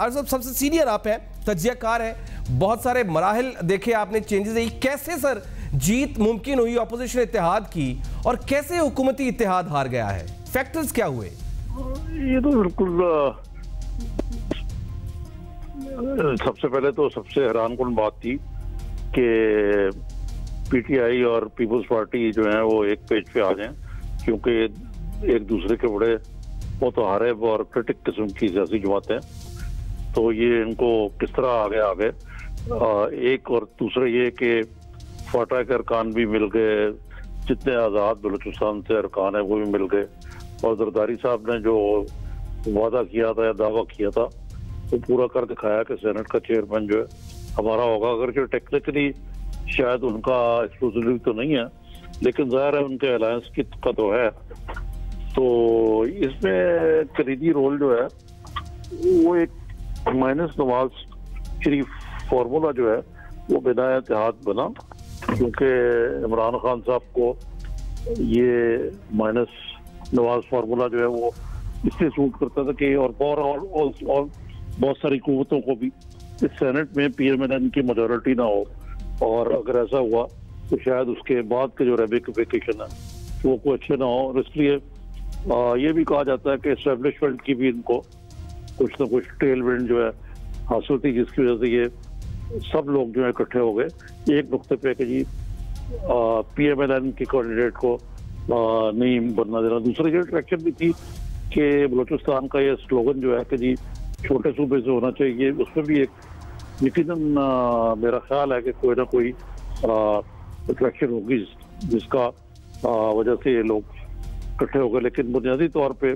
صاحب سب سے سینئر آپ ہیں، تجزیہ کار ہیں، بہت سارے مراحل دیکھے آپ نے چینجز ہے کیسے سر جیت ممکن ہوئی اپوزیشن اتحاد کی، اور کیسے حکومتی اتحاد ہار گیا ہے؟ فیکٹرز کیا ہوئے؟ یہ تو بالکل سب سے پہلے تو سب سے حیران کن بات تھی کہ پی ٹی آئی اور پیپلز پارٹی جو ہیں وہ ایک پیج پہ آ جائیں، کیونکہ ایک دوسرے کے بڑے متحارب اور کرٹک قسم کی سیاسی جماعتیں تو یہ ان کو کس طرح آگے آگے؟ ایک اور دوسرا یہ کہ فاٹا کے ارکان بھی مل گئے، جتنے آزاد بلوچستان سے ارکان ہیں وہ بھی مل گئے۔ اور زرداری صاحب نے جو وعدہ کیا تھا یا دعویٰ کیا تھا، وہ پورا کر دکھایا کہ سینٹ کا چیئرمین جو ہے ہمارا ہوگا۔ اگر جو ٹیکنیکلی شاید ان کا ایکسکلوزیو تو نہیں ہے، لیکن ظاہر ہے ان کے الائنس کی کا تو ہے۔ تو اس میں کلیدی رول جو ہے، وہ ایک مائنس نواز شریف فارمولا جو ہے، وہ بنا اتحاد بنا، کیونکہ عمران خان صاحب کو یہ مائنس نواز فارمولا جو ہے وہ اس سے سوٹ کرتا تھا کہ اور بہت ساری قوتوں کو بھی اس سینٹ میں پی ایم این این کی میجورٹی نہ ہو۔ اور اگر ایسا ہوا تو شاید اس کے بعد کے جو ریبیکیفیکیشن ہے وہ کوئی اچھے نہ ہو اور اس لیے یہ بھی کہا جاتا ہے کہ اسٹیبلشمنٹ کی بھی ان کو کچھ نہ کچھ ٹیل ونڈ جو ہے، حاصل تھی جس کی وجہ سے یہ سب لوگ جو ہے اکٹھے ہو گئے۔ ایک نقطے پہ کہ جی پی ایم ایل این کے کینڈیڈیٹ کو نہیں بننا دینا دوسری یہ اٹریکشن بھی تھی کہ بلوچستان کا یہ سلوگن جو ہے کہ جی چھوٹے صوبے سے ہونا چاہیے، اس میں بھی ایک یقیناً میرا خیال ہے کہ کوئی نہ کوئی اٹریکشن ہوگی، جس کا وجہ سے یہ لوگ اکٹھے ہو گئے۔ لیکن بنیادی طور پہ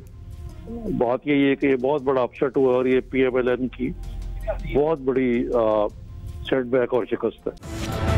بات یہی ہے کہ یہ بہت بڑا اپسٹ ہوا اور یہ پی ایم ایل این کی بہت بڑی سیٹ بیک اور شکست ہے۔